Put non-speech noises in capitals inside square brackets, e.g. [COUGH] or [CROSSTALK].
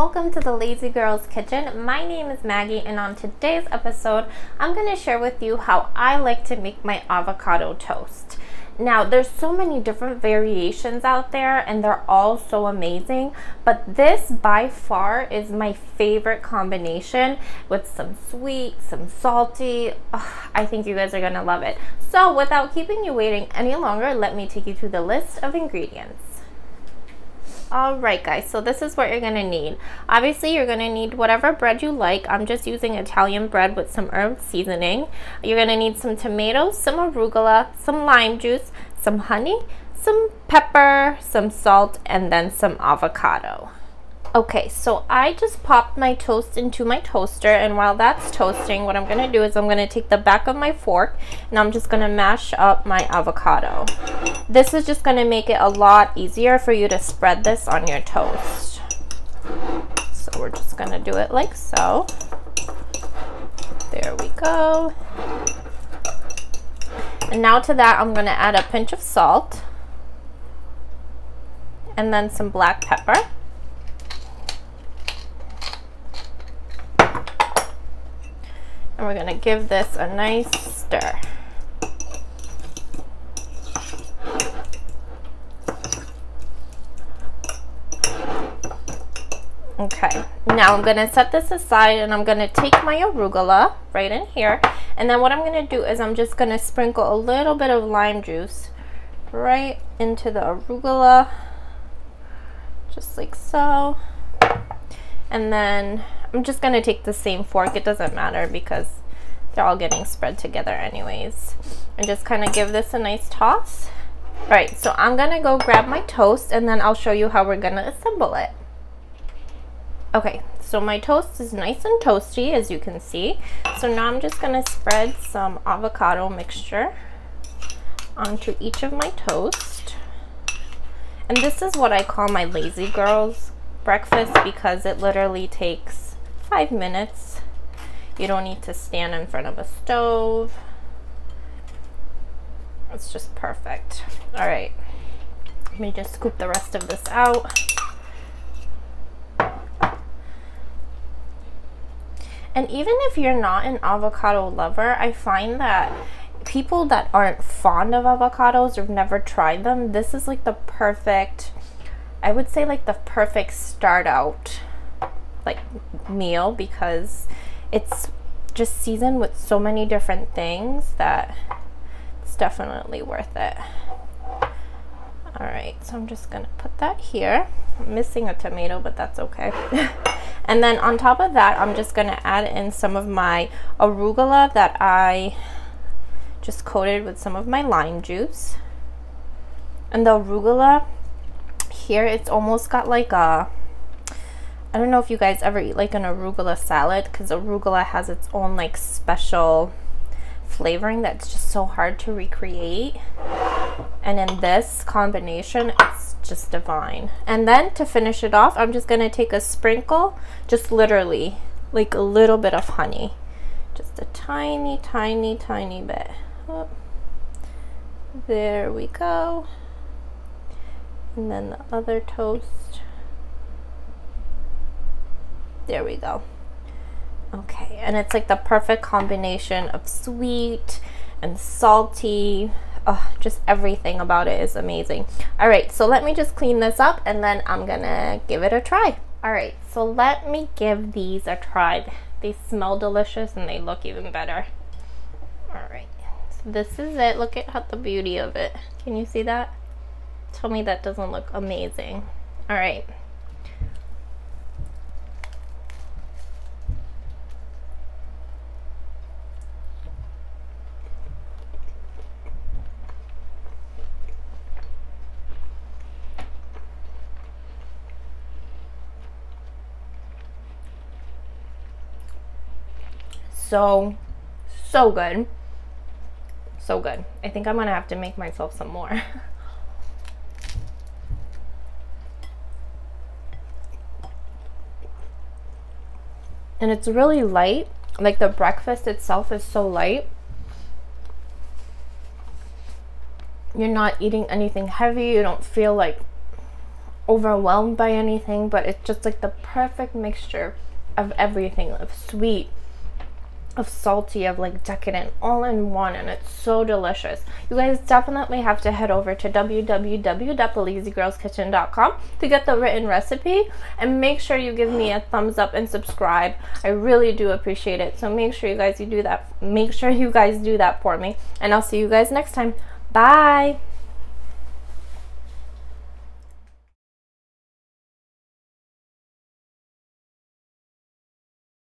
welcome to the Lazy Girls Kitchen. My name is Maggie and on today's episode, I'm going to share with you how I like to make my avocado toast. Now, there's so many different variations out there and they're all so amazing, but this by far is my favorite combination with some sweet, some salty. I think you guys are gonna love it. So without keeping you waiting any longer, let me take you through the list of ingredients. Alright guys, so this is what you're to need. Obviously you're to need whatever bread you like. I'm just using Italian bread with some herb seasoning. You're to need some tomatoes, some arugula, some lime juice, some honey, some pepper, some salt, and then some avocado. Okay, so I just popped my toast into my toaster and while that's toasting, what I'm going to do is I'm going to take the back of my fork and I'm just going to mash up my avocado. This is just going to make it a lot easier for you to spread this on your toast. So we're just going to do it like so. There we go. And now to that, I'm going to add a pinch of salt and then some black pepper. And we're gonna give this a nice stir. Okay, now I'm gonna set this aside and I'm gonna take my arugula right in here. And then what I'm gonna do is I'm just gonna sprinkle a little bit of lime juice right into the arugula, just like so. And then I'm just going to take the same fork. It doesn't matter because they're all getting spread together anyways. And just kind of give this a nice toss. All right, so I'm going to go grab my toast and then I'll show you how we're going to assemble it. Okay, so my toast is nice and toasty as you can see. So now I'm just going to spread some avocado mixture onto each of my toast. And this is what I call my lazy girls breakfast because it literally takes five minutes. You don't need to stand in front of a stove. It's just perfect. All right, let me just scoop the rest of this out. And even if you're not an avocado lover, I find that people that aren't fond of avocados or have never tried them, this is like the perfect, I would say like the perfect start out like meal because it's just seasoned with so many different things that it's definitely worth it. All right, so I'm just gonna put that here. I'm missing a tomato, but that's okay. [LAUGHS] and then on top of that, I'm just gonna add in some of my arugula that I just coated with some of my lime juice. And the arugula here, it's almost got like a I don't know if you guys ever eat like an arugula salad because arugula has its own like special flavoring that's just so hard to recreate. And in this combination, it's just divine. And then to finish it off, I'm just going to take a sprinkle, just literally like a little bit of honey. Just a tiny, tiny, tiny bit. Oh. There we go. And then the other toast. There we go. Okay, and it's like the perfect combination of sweet and salty. Oh, just everything about it is amazing. All right, so let me just clean this up and then I'm gonna give it a try. All right, so let me give these a try. They smell delicious and they look even better. All right, so this is it. Look at how the beauty of it. Can you see that? Tell me that doesn't look amazing. All right. so, so good. So good. I think I'm gonna have to make myself some more. [LAUGHS] and it's really light. Like the breakfast itself is so light. You're not eating anything heavy. You don't feel like overwhelmed by anything, but it's just like the perfect mixture of everything of sweet, of salty, of like decadent, all in one, and it's so delicious. You guys definitely have to head over to www.thelazygirlskitchen.com to get the written recipe and make sure you give me a thumbs up and subscribe. I really do appreciate it. So make sure you guys you do that. Make sure you guys do that for me, and I'll see you guys next time. Bye.